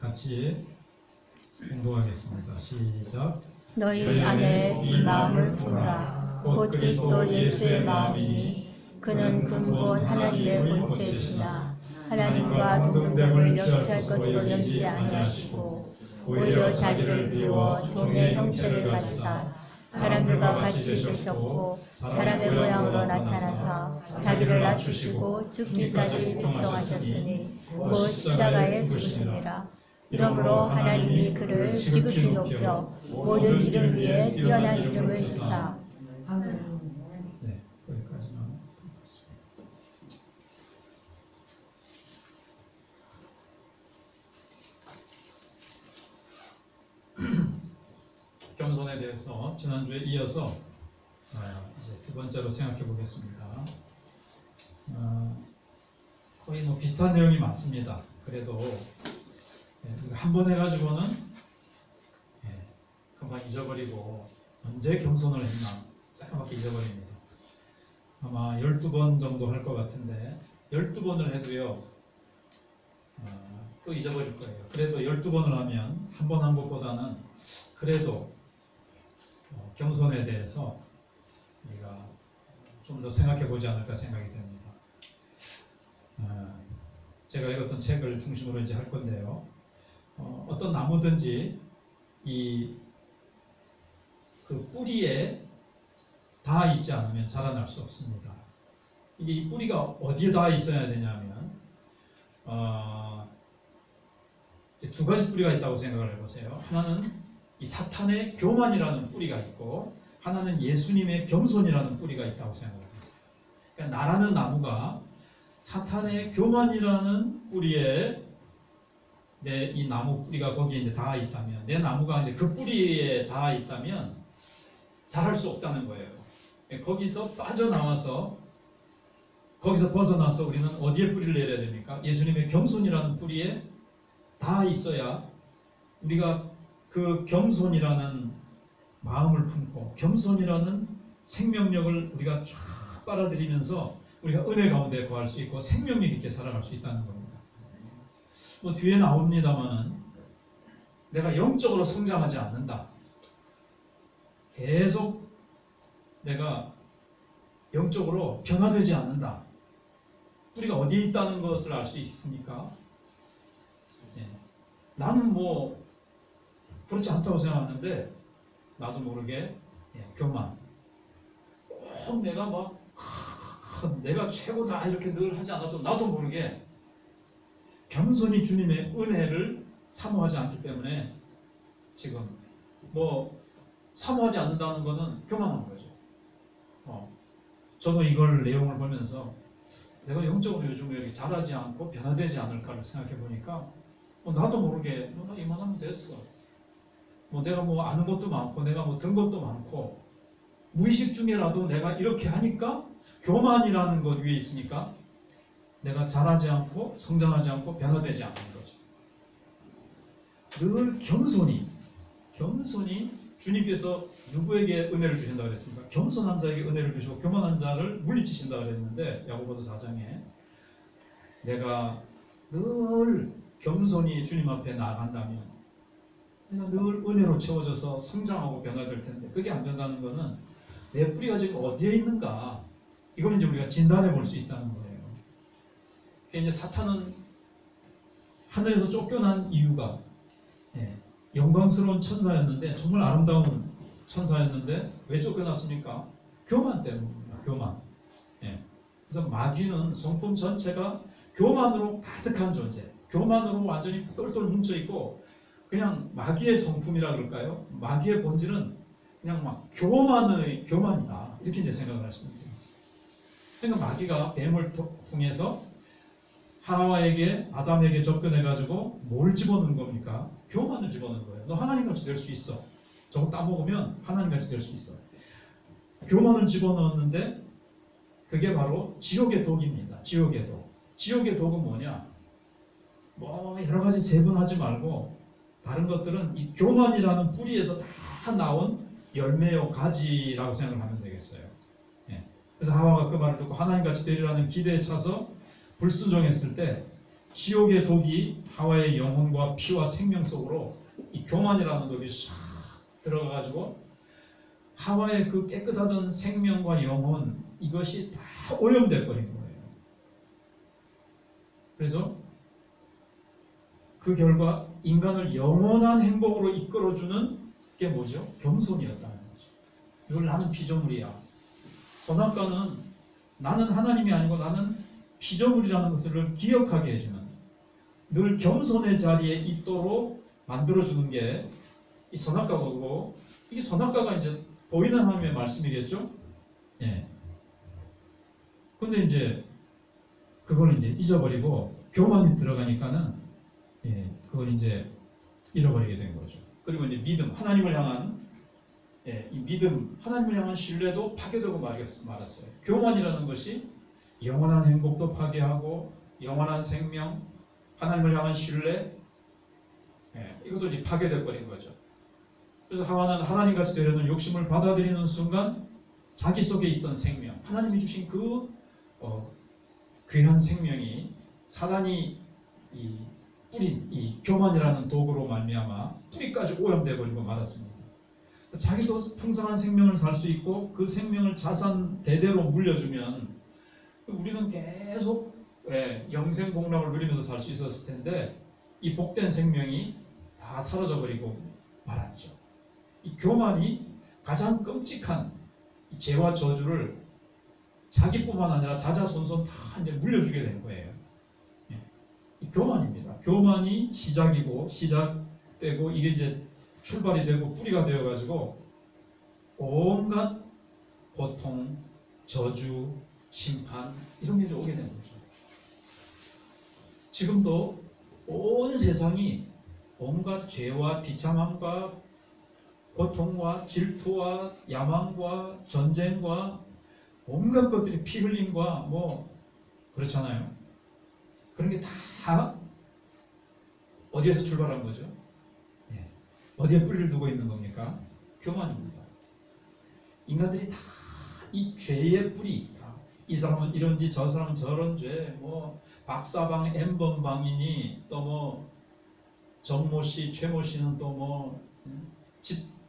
같이 공동하겠습니다. 시작. 너희 안에 이 마음을 품으라. 곧 그리스도 예수의 마음이니 그는 근본 하나님의 본체시나 하나님과 동등됨을 여취할 것으로 여기지 아니하시고 오히려 자기를 비워 종의 형체를 가지사 사람들과 같이 되셨고 사람의 모양으로 나타나사 자기를 낮추시고 죽기까지 복종하셨으니 곧 십자가에 죽으시니라. 이러므로 하나님이 그를 지극히 높여 모든 이름 위에 뛰어난 이름을 주사 네, 듣겠습니다. 겸손에 대해서 지난주에 이어서 아, 이제 두 번째로 생각해 보겠습니다. 아, 거의 뭐 비슷한 내용이 많습니다. 그래도 예, 한 번 해가지고는 예, 금방 잊어버리고 언제 겸손을 했나 새까맣게 잊어버립니다. 아마 12번 정도 할 것 같은데 12번을 해도요 아, 또 잊어버릴 거예요. 그래도 12번을 하면 한번한 것보다는 그래도 어, 겸손에 대해서 우리가 좀 더 생각해 보지 않을까 생각이 됩니다. 아, 제가 읽었던 책을 중심으로 이제 할 건데요. 어, 어떤 나무든지 이 그 뿌리에 닿아 있지 않으면 자라날 수 없습니다. 이게 이 뿌리가 어디에 닿아 있어야 되냐면 어, 두 가지 뿌리가 있다고 생각을 해보세요. 하나는 이 사탄의 교만이라는 뿌리가 있고 하나는 예수님의 겸손이라는 뿌리가 있다고 생각을 해보세요. 그러니까 나라는 나무가 사탄의 교만이라는 뿌리에 내 이 나무 뿌리가 거기에 이제 닿아 있다면 내 나무가 이제 그 뿌리에 닿아 있다면 자랄 수 없다는 거예요. 예, 거기서 빠져나와서 거기서 벗어나서 우리는 어디에 뿌리를 내려야 됩니까? 예수님의 겸손이라는 뿌리에 닿아 있어야 우리가 그 겸손이라는 마음을 품고 겸손이라는 생명력을 우리가 쫙 빨아들이면서 우리가 은혜 가운데 거할 수 있고 생명력 있게 살아갈 수 있다는 겁니다. 뭐 뒤에 나옵니다만은 내가 영적으로 성장하지 않는다. 계속 내가 영적으로 변화되지 않는다. 뿌리가 어디에 있다는 것을 알 수 있습니까? 예. 나는 뭐 그렇지 않다고 생각하는데 나도 모르게 예, 교만. 꼭 내가 막 하, 내가 최고다 이렇게 늘 하지 않아도 나도 모르게 겸손히 주님의 은혜를 사모하지 않기 때문에 지금 뭐 사모하지 않는다는 것은 교만한 거죠. 어. 저도 이걸 내용을 보면서 내가 영적으로 요즘 왜 이렇게 자라지 않고 변화되지 않을까를 생각해 보니까 뭐 나도 모르게 뭐 나 이만하면 됐어. 뭐 내가 뭐 아는 것도 많고 내가 뭐 든 것도 많고 무의식 중에라도 내가 이렇게 하니까 교만이라는 것 위에 있으니까 내가 자라지 않고 성장하지 않고 변화되지 않는 거죠. 늘 겸손히 겸손히 주님께서 누구에게 은혜를 주신다 그랬습니까? 겸손한 자에게 은혜를 주시고 교만한 자를 물리치신다 그랬는데 야고보서 4장에 내가 늘 겸손히 주님 앞에 나아간다면 내가 늘 은혜로 채워져서 성장하고 변화될 텐데 그게 안 된다는 것은 내 뿌리가 지금 어디에 있는가 이걸 이제 우리가 진단해 볼 수 있다는 거예요. 이제 사탄은 하늘에서 쫓겨난 이유가 예, 영광스러운 천사였는데 정말 아름다운 천사였는데 왜 쫓겨났습니까? 교만 때문입니다. 교만. 예. 그래서 마귀는 성품 전체가 교만으로 가득한 존재. 교만으로 완전히 똘똘 뭉쳐 있고 그냥 마귀의 성품이라 그럴까요? 마귀의 본질은 그냥 막 교만의 교만이다. 이렇게 이제 생각을 하시면 되겠습니다. 그러니까 마귀가 뱀을 통해서 하나와에게 아담에게 접근해 가지고 뭘 집어넣은 겁니까? 교만을 집어넣은 거예요. 너 하나님 같이 될 수 있어. 저거 따먹으면 하나님 같이 될 수 있어. 교만을 집어넣었는데 그게 바로 지옥의 독입니다. 지옥의 독. 지옥의 독은 뭐냐? 뭐 여러 가지 세분하지 말고 다른 것들은 이 교만이라는 뿌리에서 다 나온 열매요 가지라고 생각을 하면 되겠어요. 예. 그래서 하와가 그 말을 듣고 하나님 같이 되리라는 기대에 차서 불순종했을 때 지옥의 독이 하와의 영혼과 피와 생명 속으로 이 교만이라는 독이 싹 들어가가지고 하와의 그 깨끗하던 생명과 영혼 이것이 다 오염돼 버린 거예요. 그래서 그 결과 인간을 영원한 행복으로 이끌어주는 게 뭐죠? 겸손이었다는 거죠. 늘 나는 피조물이야. 선악과는 나는 하나님이 아니고 나는 피조물이라는 것을 기억하게 해주는 늘 겸손의 자리에 있도록 만들어주는 게 이 선악과고 이게 선악과가 이제 보이는 하나님의 말씀이겠죠? 예. 근데 이제 그걸 이제 잊어버리고 교만이 들어가니까는 예, 그걸 이제 잃어버리게 된 거죠. 그리고 이제 믿음, 하나님을 향한 예, 이 믿음, 하나님을 향한 신뢰도 파괴되고 말았어요. 교만이라는 것이 영원한 행복도 파괴하고 영원한 생명, 하나님을 향한 신뢰, 예, 이것도 이제 파괴돼 버린 거죠. 그래서 하와는 하나님같이 되려는 욕심을 받아들이는 순간 자기 속에 있던 생명, 하나님이 주신 그 어, 귀한 생명이 사단이 이 뿌린 이 교만이라는 도구로 말미암아 뿌리까지 오염돼 버리고 말았습니다. 자기도 풍성한 생명을 살 수 있고 그 생명을 자산 대대로 물려주면 우리는 계속 예, 영생 공락을 누리면서 살 수 있었을 텐데 이 복된 생명이 다 사라져 버리고 말았죠. 이 교만이 가장 끔찍한 죄와 저주를 자기뿐만 아니라 자자손손 다 이제 물려주게 된 거예요. 예. 이 교만입니다. 교만이 시작이고 시작되고 이게 이제 출발이 되고 뿌리가 되어 가지고 온갖 고통, 저주, 심판 이런 게 오게 되는 거죠. 지금도 온 세상이 온갖 죄와 비참함과 고통과 질투와 야망과 전쟁과 온갖 것들이 피 흘림과 뭐 그렇잖아요. 그런 게 다 어디에서 출발한 거죠? 예. 어디에 뿌리를 두고 있는 겁니까? 교만입니다. 인간들이 다 이 죄의 뿌리, 이 사람은 이런 지 저 사람은 저런 죄, 뭐 박사방 엠번방이니 또 뭐 정모 씨, 최모 씨는 또뭐집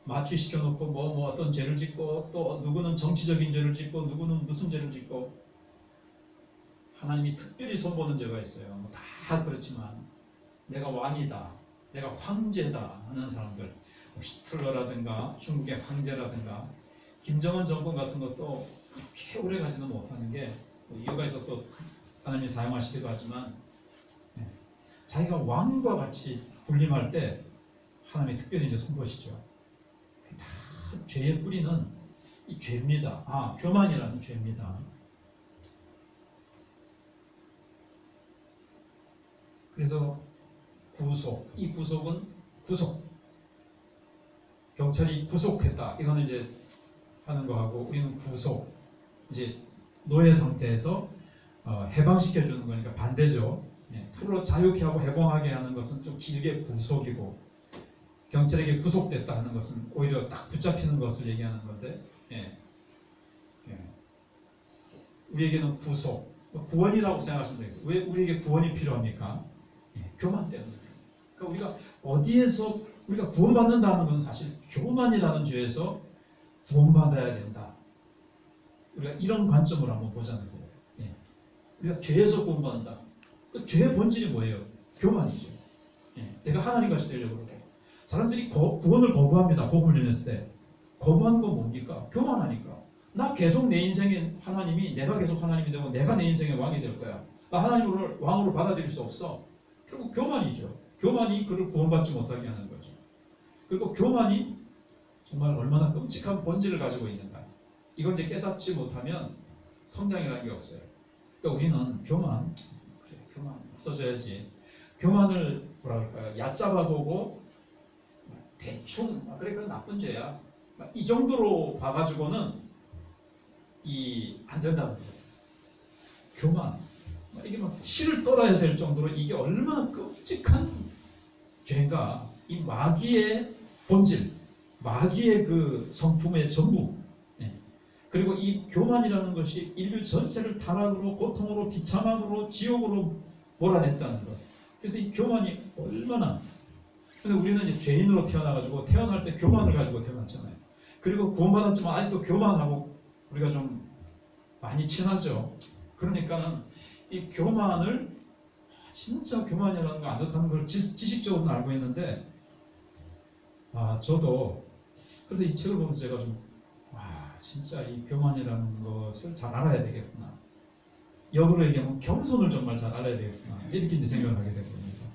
마취시켜 놓고 뭐, 뭐 어떤 죄를 짓고 또 누구는 정치적인 죄를 짓고 누구는 무슨 죄를 짓고. 하나님이 특별히 손보는 죄가 있어요. 뭐다 그렇지만 내가 왕이다, 내가 황제다 하는 사람들. 뭐 히틀러라든가 중국의 황제라든가 김정은 정권 같은 것도 그렇게 오래 가지는 못하는 게뭐 이유가 있어 또 하나님이 사용하시기도 하지만 네. 자기가 왕과 같이 군림할 때 하나님이 특별히 이제 손보시죠. 죄의 뿌리는 이 죄입니다. 아, 교만이라는 죄입니다. 그래서 구속, 이 구속은 구속. 경찰이 구속했다. 이거는 이제 하는 거하고 우리는 구속. 이제 노예 상태에서 어, 해방시켜 주는 거니까 반대죠. 예, 풀어 자유케 하고 해방하게 하는 것은 좀 길게 구속이고 경찰에게 구속됐다 하는 것은 오히려 딱 붙잡히는 것을 얘기하는 건데 예. 예. 우리에게는 구속, 뭐 구원이라고 생각하시면 되겠어요. 왜 우리에게 구원이 필요합니까? 예. 교만 때문에. 그러니까 우리가 어디에서 우리가 구원받는다는 것은 사실 교만이라는 죄에서 구원받아야 된다. 우리가 이런 관점으로 한번 보자는 거예요. 예. 우리가 죄에서 구원받는다. 그 죄의 본질이 뭐예요? 교만이죠. 예. 내가 하나님 같이 되려고 그러고 사람들이 거, 구원을 거부합니다. 복음을 전했을 때. 거부하는 건 뭡니까? 교만하니까. 나 계속 내 인생의 하나님이 내가 계속 하나님이 되고 내가 내 인생의 왕이 될 거야. 나 하나님을 왕으로 받아들일 수 없어. 결국 교만이죠. 교만이 그를 구원받지 못하게 하는 거죠. 그리고 교만이 정말 얼마나 끔찍한 본질을 가지고 있는가. 이걸 이제 깨닫지 못하면 성장이라는 게 없어요. 그러니까 우리는 교만, 그래, 교만 없어져야지. 교만을 뭐라 그럴까요? 얕잡아 보고 대충 아, 그래 그건 나쁜 죄야 이 정도로 봐가지고는 이 안 된다는 거예요. 교만 이게 막 실을 떨어야 될 정도로 이게 얼마나 끔찍한 죄인가 이 마귀의 본질 마귀의 그 성품의 전부 예. 그리고 이 교만이라는 것이 인류 전체를 타락으로 고통으로 비참함으로 지옥으로 몰아냈다는 것. 그래서 이 교만이 얼마나 근데 우리는 이제 죄인으로 태어나가지고 태어날 때 교만을 가지고 태어났잖아요. 그리고 구원받았지만 아직도 교만하고 우리가 좀 많이 친하죠. 그러니까는 이 교만을 진짜 교만이라는 거 안 좋다는 걸 지 식적으로는 알고 있는데 아 저도 그래서 이 책을 보면서 제가 좀와 진짜 이 교만이라는 것을 잘 알아야 되겠구나. 역으로 얘기하면 겸손을 정말 잘 알아야 되겠구나. 이렇게 이제 생각을 하게 된 겁니다.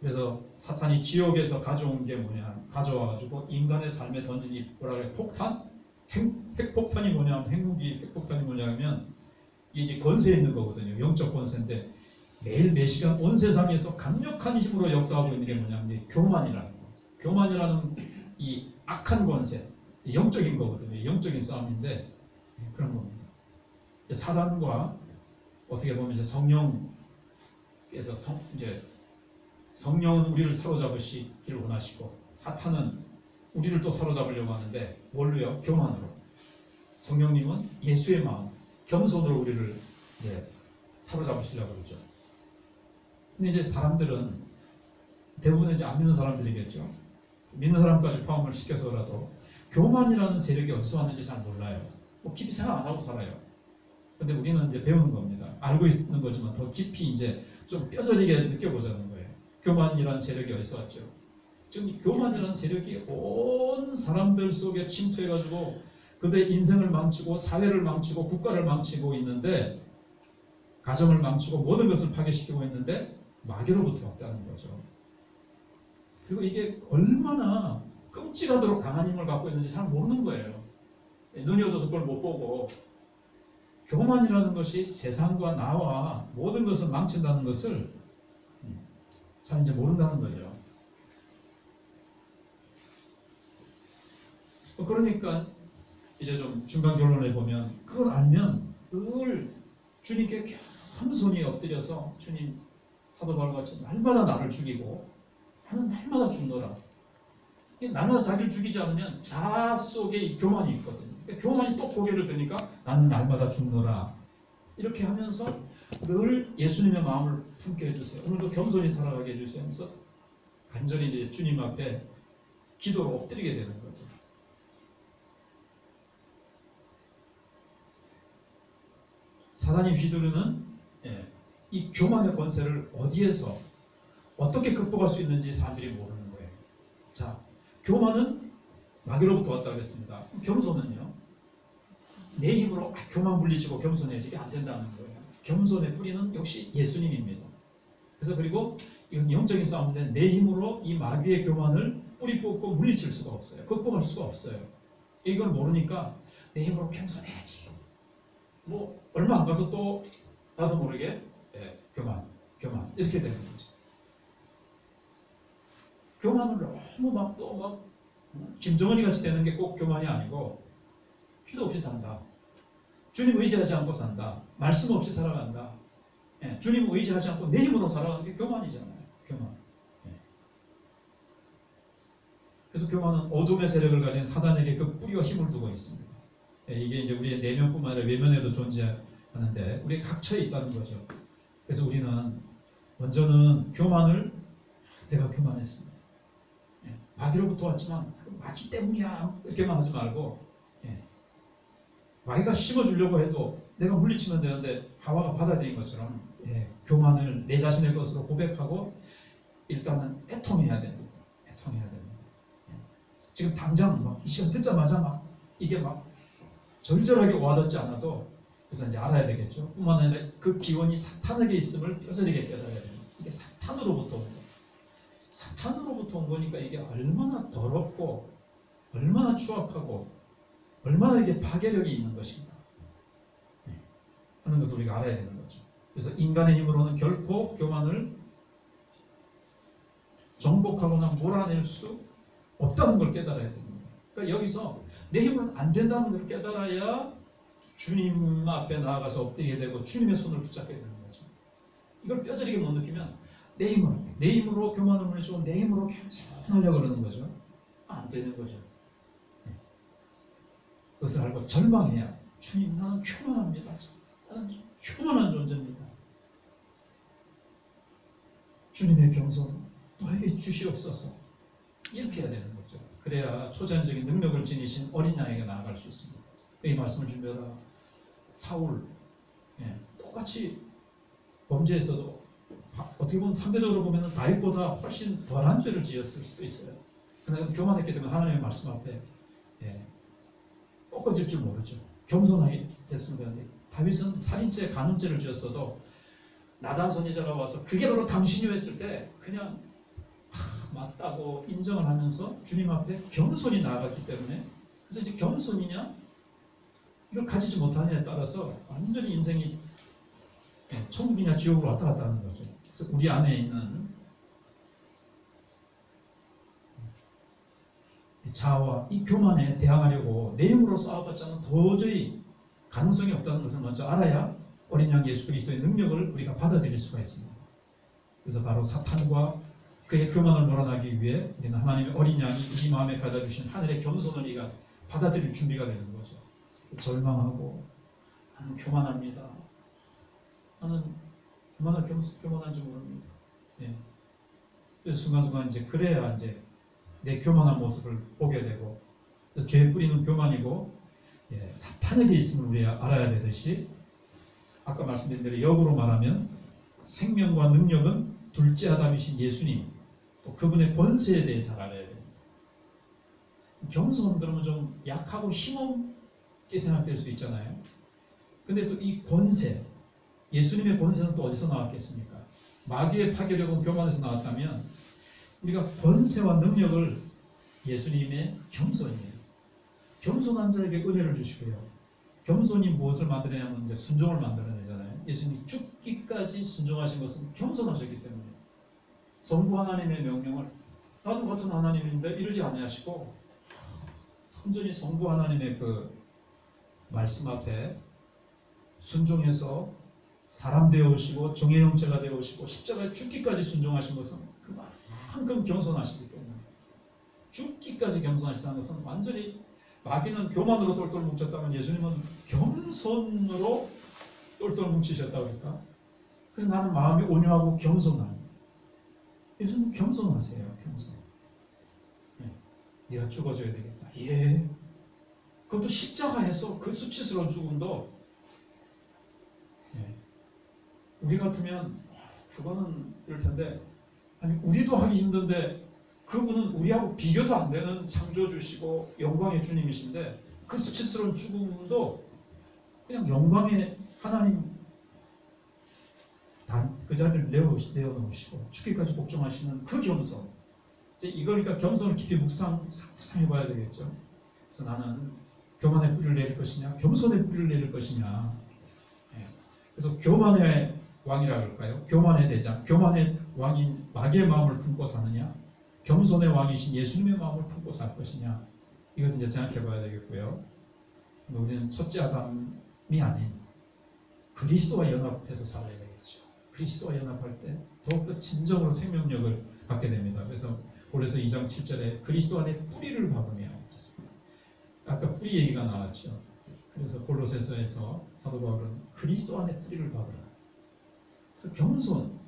그래서 사탄이 지옥에서 가져온 게 뭐냐 가져와가지고 인간의 삶에 던진 이 뭐라 그래 폭탄 핵, 핵폭탄이 뭐냐면 핵무기 핵폭탄이 뭐냐면 이게 권세 있는 거거든요. 영적 권세인데 매일 매 시간 온 세상에서 강력한 힘으로 역사하고 있는 게 뭐냐면 교만이라는 거. 교만이라는 이 악한 권세, 영적인 거거든요. 영적인 싸움인데 예, 그런 겁니다. 사단과 어떻게 보면 이제 성령께서 성, 이제 성령은 우리를 사로잡으시기를 원하시고 사탄은 우리를 또 사로잡으려고 하는데 뭘로요? 교만으로. 성령님은 예수의 마음, 겸손으로 우리를 이제 사로잡으시려고 그러죠. 근데 이제 사람들은 대부분 이제 안 믿는 사람들이겠죠. 믿는 사람까지 포함을 시켜서라도 교만이라는 세력이 어디서 왔는지 잘 몰라요. 뭐 깊이 생각 안 하고 살아요. 근데 우리는 이제 배우는 겁니다. 알고 있는 거지만 더 깊이 이제 좀 뼈저리게 느껴보자는 거예요. 교만이라는 세력이 어디서 왔죠? 지금 교만이라는 세력이 온 사람들 속에 침투해가지고 그들의 인생을 망치고 사회를 망치고 국가를 망치고 있는데 가정을 망치고 모든 것을 파괴시키고 있는데 마귀로부터 왔다는 거죠. 그리고 이게 얼마나 끔찍하도록 힘을 갖고 있는지 잘 모르는 거예요. 눈이 어두워서 그걸 못 보고 교만이라는 것이 세상과 나와 모든 것을 망친다는 것을 잘 이제 모른다는 거죠. 그러니까 이제 좀 중간 결론을 보면 그걸 알면 늘 주님께 겸손히 엎드려서 주님 사도 바울같이 날마다 나를 죽이고 나는 날마다 죽노라. 날마다 자기를 죽이지 않으면 자아 속에 이 교만이 있거든요. 그러니까 교만이 또 고개를 드니까 나는 날마다 죽노라. 이렇게 하면서 늘 예수님의 마음을 품게 해주세요. 오늘도 겸손히 살아가게 해주세요. 하면서 간절히 이제 주님 앞에 기도로 엎드리게 되는 거죠. 사단이 휘두르는 예, 이 교만의 권세를 어디에서 어떻게 극복할 수 있는지 사람들이 모르는 거예요. 자, 교만은 마귀로부터 왔다 그랬습니다. 겸손은요? 내 힘으로 아, 교만 물리치고 겸손해야지 이게 안 된다는 거예요. 겸손의 뿌리는 역시 예수님입니다. 그래서 그리고 이것은 영적인 싸움인데 내 힘으로 이 마귀의 교만을 뿌리 뽑고 물리칠 수가 없어요. 극복할 수가 없어요. 이걸 모르니까 내 힘으로 겸손해야지. 뭐 얼마 안 가서 또 나도 모르게 예, 교만, 교만 이렇게 되는 거죠. 교만을 너무 막 또막 음, 김정은이 같이 되는 게 꼭 교만이 아니고 필요 없이 산다. 주님 의지하지 않고 산다. 말씀 없이 살아간다. 예, 주님 의지하지 않고 내 힘으로 살아가는 게 교만이잖아요. 교만. 예. 그래서 교만은 어둠의 세력을 가진 사단에게 그 뿌리와 힘을 두고 있습니다. 예, 이게 이제 우리의 내면뿐만 아니라 외면에도 존재하는데 우리에 각처에 있다는 거죠. 그래서 우리는 먼저는 교만을 내가 교만했습니다. 예, 마귀로부터 왔지만 마귀 때문이야 이렇게만 하지 말고 예, 마귀가 심어주려고 해도 내가 물리치면 되는데 하와가 받아들인 것처럼 예, 교만을 내 자신의 것으로 고백하고 일단은 애통해야 됩니다. 애통해야 됩니다. 예. 지금 당장 막 이 시간 듣자마자 막 이게 막 절절하게 와닿지 않아도 그래서 이제 알아야 되겠죠. 뿐만 아니라 그 기원이 사탄에게 있음을 뼈저리게 깨달아야 됩니다. 이게 사탄으로부터. 사탄으로부터 온 거니까 이게 얼마나 더럽고 얼마나 추악하고 얼마나 이게 파괴력이 있는 것인가 네. 하는 것을 우리가 알아야 되는 거죠. 그래서 인간의 힘으로는 결코 교만을 정복하거나 몰아낼 수 없다는 걸 깨달아야 됩니다. 그러니까 여기서 내 힘은 안 된다는 걸 깨달아야 주님 앞에 나아가서 엎드리게 되고 주님의 손을 붙잡게 되는 거죠. 이걸 뼈저리게 못 느끼면 내 힘으로, 내 힘으로 교만을 물리치고 내 힘으로 겸손하려고 그러는 거죠. 안 되는 거죠. 네. 그것을 알고 절망해야 주님 나는 교만합니다. 나는 교만한 존재입니다. 주님의 겸손 너에게 주시옵소서 이렇게 해야 되는 거죠. 그래야 초자연적인 능력을 지니신 어린 양에게 나아갈 수 있습니다. 이 말씀을 준비하다 사울 예, 똑같이 범죄에서도 어떻게 보면 상대적으로 보면 다윗보다 훨씬 덜한 죄를 지었을 수도 있어요. 그러나 교만했기 때문에 하나님의 말씀 앞에 예, 꺾어질 줄 모르죠. 겸손하게 됐습니다. 다윗은 살인죄, 간음죄를 지었어도 나단 선지자가 와서 그게 바로 당신이 했을 때 그냥 하, 맞다고 인정을 하면서 주님 앞에 겸손히 나아갔기 때문에 그래서 이제 겸손이냐 이걸 가지지 못하느냐에 따라서 완전히 인생이 예, 천국이냐 지옥으로 왔다 갔다 하는 거죠. 그래서 우리 안에 있는 자아와 이 교만에 대항하려고 내 힘으로 싸워봤자는 도저히 가능성이 없다는 것을 먼저 알아야 어린 양 예수 그리스도의 능력을 우리가 받아들일 수가 있습니다. 그래서 바로 사탄과 그의 교만을 몰아나기 위해 우리는 하나님의 어린 양이 우리 마음에 가져 주신 하늘의 겸손을 우리가 받아들일 준비가 되는 거죠. 절망하고 나는 교만합니다. 나는 얼마나 교만한지 모릅니다. 예. 그래서 순간순간 이제 그래야 이제 내 교만한 모습을 보게 되고 죄 뿌리는 교만이고 예, 사탄에게 있음을 우리가 알아야 되듯이 아까 말씀드린 대로 역으로 말하면 생명과 능력은 둘째 아담이신 예수님 또 그분의 권세에 대해서 알아야 됩니다. 겸손 그러면 좀 약하고 힘없게 생각될 수 있잖아요. 근데 또 이 권세 예수님의 권세는 또 어디서 나왔겠습니까? 마귀의 파괴력은 교만에서 나왔다면 우리가 권세와 능력을 예수님의 겸손이에요. 겸손한 자에게 은혜를 주시고요. 겸손이 무엇을 만들어내냐면 이제 순종을 만들어내잖아요. 예수님이 죽기까지 순종하신 것은 겸손하셨기 때문에 성부 하나님의 명령을 나도 같은 하나님인데 이러지 아니하시고 완전히 성부 하나님의 그 말씀 앞에 순종해서 사람 되어 오시고 종의 형체가 되어 오시고 십자가에 죽기까지 순종하신 것은 그만큼 겸손하시기 때문에 죽기까지 겸손하시다는 것은 완전히 마귀는 교만으로 똘똘 뭉쳤다면 예수님은 겸손으로 똘똘 뭉치셨다고 할까? 그래서 나는 마음이 온유하고 겸손한 예수님 겸손하세요. 겸손. 네. 네가 죽어줘야 되겠다. 예. 그것도 십자가에서 그 수치스러운 죽음도 예. 우리 같으면 그거는 이럴 텐데. 아니 우리도 하기 힘든데 그분은 우리하고 비교도 안 되는 창조주시고 영광의 주님이신데 그 수치스러운 죽음도 그냥 영광의 하나님 그 자리를 내어놓으시고 죽기까지 복종하시는 그 겸손. 이걸 그러니까 겸손을 깊이 묵상, 묵상해 봐야 되겠죠. 그래서 나는 교만의 뿌리를 내릴 것이냐 겸손의 뿌리를 내릴 것이냐. 예. 그래서 교만의 왕이라 할까요 교만의 대장 교만의 왕인 마귀의 마음을 품고 사느냐 겸손의 왕이신 예수님의 마음을 품고 살 것이냐 이것은 이제 생각해 봐야 되겠고요. 우리는 첫째 아담이 아닌 그리스도와 연합해서 살아야 되겠죠. 그리스도와 연합할 때 더욱더 진정으로 생명력을 갖게 됩니다. 그래서 골에서 2장 7절에 그리스도 안에 뿌리를 박으며 아까 뿌리 얘기가 나왔죠. 그래서 골로새서에서 사도 바울은 그리스도 안에 뿌리를 박으라. 그래서 겸손,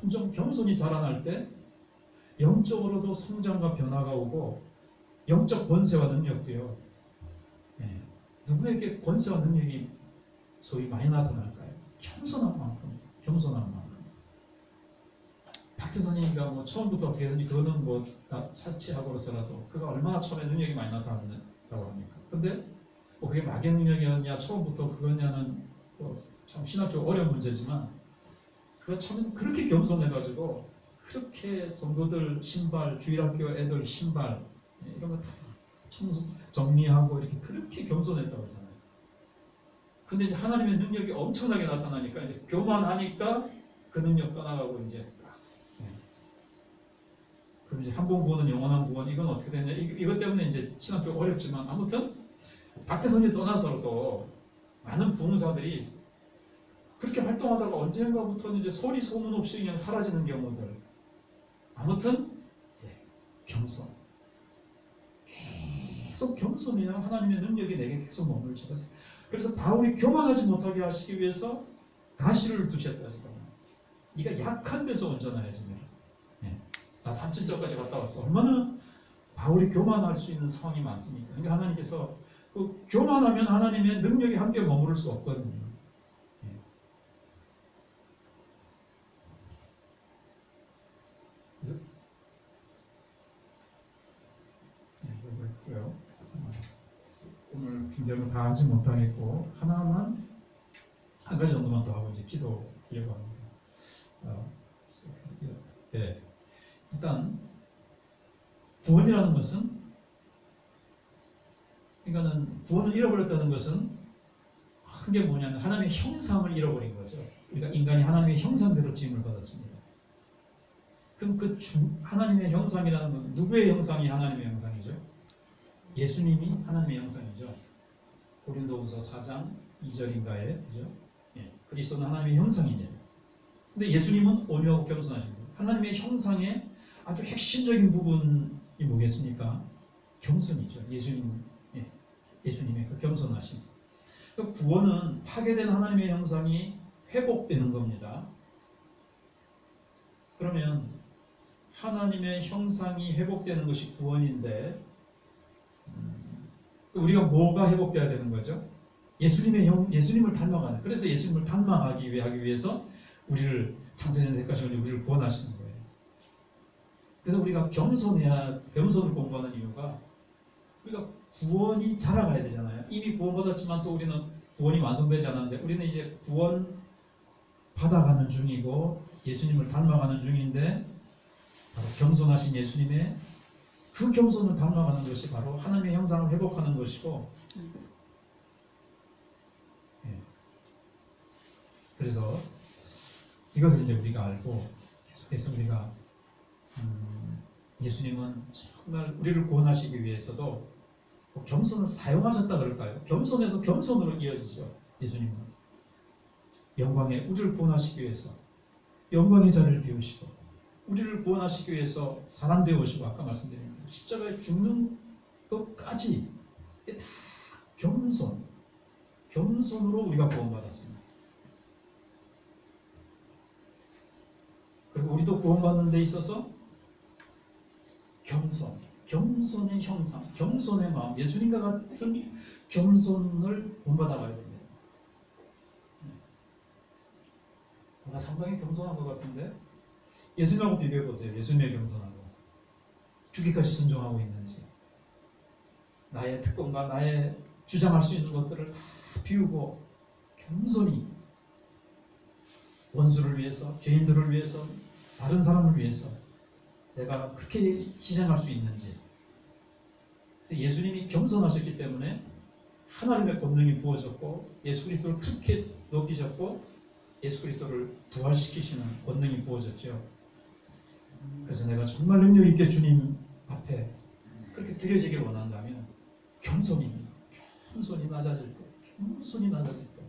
점점 겸손이 자라날 때 영적으로도 성장과 변화가 오고 영적 권세와 능력도요. 예, 누구에게 권세와 능력이 소위 많이 나타날까요? 겸손한 만큼, 겸손한 만큼. 박태선이가 뭐 처음부터 어떻게 되는지 그거는 뭐 차치하고로서라도 그가 얼마나 처음에 능력이 많이 나타났다고 합니까? 근데 뭐 그게 막의 능력이었냐 처음부터 그거냐는 뭐 참 신학적 어려운 문제지만 처음에 그렇게 겸손해가지고 그렇게 성도들 신발, 주일학교 애들 신발 예, 이런 거 다 청소 정리하고 이렇게 그렇게 겸손했다고 하잖아요. 근데 이제 하나님의 능력이 엄청나게 나타나니까 이제 교만하니까 그 능력 떠나가고 이제 딱. 예. 그럼 이제 한번 구원은 영원한 구원 이건 어떻게 되냐? 이, 것 때문에 이제 신학교 어렵지만 아무튼 박태선이 떠나서도 많은 부흥사들이 그렇게 활동하다가 언젠가부터는 이제 소리 소문 없이 그냥 사라지는 경우들 아무튼 예, 겸손. 계속 겸손이야 하나님의 능력이 내게 계속 머물죠. 그래서 바울이 교만하지 못하게 하시기 위해서 가시를 두셨다 지금. 네가 약한 데서 온전해야지. 나 삼천절까지 갔다 왔어. 얼마나 바울이 교만할 수 있는 상황이 많습니까? 그러니까 하나님께서 그 교만하면 하나님의 능력이 함께 머무를 수 없거든요. 예. 그래서 네, 이거 있고요. 오늘 준비하면 다 하지 못하겠고 하나만 한 가지 정도만 더 하고 이제 기도 합니다. 어, 예. 일단 구원이라는 것은 그러니까는 구원을 잃어버렸다는 것은 큰 게 뭐냐면 하나님의 형상을 잃어버린 거죠. 우리가 인간이 하나님의 형상대로 지음을 받았습니다. 그럼 그 주, 하나님의 형상이라는 건 누구의 형상이 하나님의 형상이죠? 예수님이 하나님의 형상이죠. 고린도후서 4장 2절인가에 그죠? 예, 그리스도는 하나님의 형상이네요. 근데 예수님은 온유하고 겸손하신 분. 하나님의 형상의 아주 핵심적인 부분이 뭐겠습니까? 겸손이죠. 예수님, 예, 예수님의 그 겸손하심. 그 구원은 파괴된 하나님의 형상이 회복되는 겁니다. 그러면 하나님의 형상이 회복되는 것이 구원인데 음, 우리가 뭐가 회복돼야 되는 거죠? 예수님의 형, 예수님을 닮아가는. 그래서 예수님을 닮아가기 위해 하기 위해서 우리를 창세전 대까지 우리를 구원하시는 거예요. 그래서 우리가 겸손해야 겸손을 공부하는 이유가 우리가 구원이 자라가야 되잖아요. 이미 구원받았지만 또 우리는 구원이 완성되지 않았는데 우리는 이제 구원 받아가는 중이고 예수님을 닮아가는 중인데 바로 겸손하신 예수님의 그 겸손을 닮아가는 것이 바로 하나님의 형상을 회복하는 것이고 예. 그래서 이것을 이제 우리가 알고 계속해서 우리가 음, 예수님은 정말 우리를 구원하시기 위해서도 뭐 겸손을 사용하셨다 그럴까요? 겸손에서 겸손으로 이어지죠. 예수님은 영광의 우리를 구원하시기 위해서 영광의 자리를 비우시고 우리를 구원하시기 위해서 사람 되어 오시고 아까 말씀드린 십자가에 죽는 것까지 이게 다 겸손, 겸손으로 우리가 구원받았습니다. 그리고 우리도 구원받는 데 있어서 겸손, 겸손의 형상, 겸손의 마음, 예수님과 같은 겸손을 본받아가야 됩니다. 나 상당히 겸손한 것 같은데 예수님하고 비교해 보세요. 예수님의 겸손하 고 주기까지 순종하고 있는지 나의 특권과 나의 주장할 수 있는 것들을 다 비우고 겸손히 원수를 위해서, 죄인들을 위해서, 다른 사람을 위해서 내가 그렇게 희생할 수 있는지. 예수님이 겸손하셨기 때문에 하나님의 권능이 부어졌고 예수 그리스도를 그렇게 높이셨고 예수 그리스도를 부활시키시는 권능이 부어졌죠. 그래서 내가 정말 능력 있게 주님 앞에 그렇게 드려지길 원한다면 겸손입니다. 겸손이 낮아질 때, 겸손이 낮아질 때,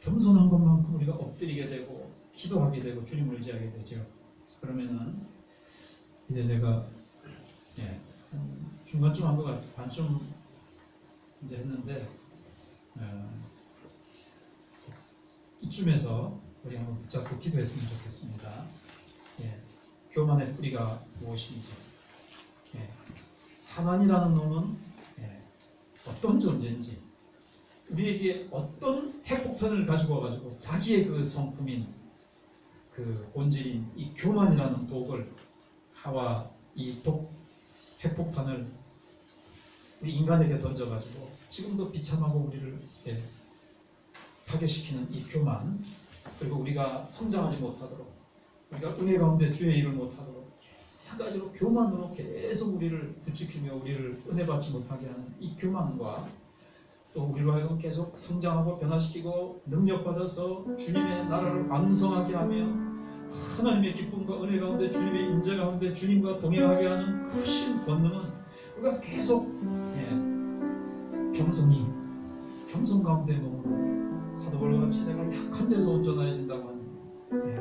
겸손한 것만큼 우리가 엎드리게 되고 기도하게 되고 주님을 의지하게 되죠. 그러면은 이제 제가 예, 중간쯤 한 것 같, 반쯤 이제 했는데 어, 이쯤에서 우리 한번 붙잡고 기도했으면 좋겠습니다. 예, 교만의 뿌리가 무엇인지, 예, 사단이라는 놈은 예, 어떤 존재인지, 우리에게 어떤 핵폭탄을 가지고 와가지고 자기의 그 성품인 그 본질인 이 교만이라는 독을 하와 이 독 핵폭탄을 우리 인간에게 던져가지고 지금도 비참하고 우리를 예, 파괴시키는 이 교만 그리고 우리가 성장하지 못하도록 우리가 은혜 가운데 주의 일을 못하도록 한 가지로 교만으로 계속 우리를 부추기며 우리를 은혜 받지 못하게 하는 이 교만과 또 우리로 하여금 계속 성장하고 변화시키고 능력받아서 주님의 나라를 완성하게 하며 하나님의 기쁨과 은혜 가운데 주님의 임재 가운데 주님과 동행하게 하는 크신 권능은 우리가 계속 예, 겸손히 겸손 가운데 머무는 사도 바울과 같이 내가 약한 데서 온전해진다고 하는 예,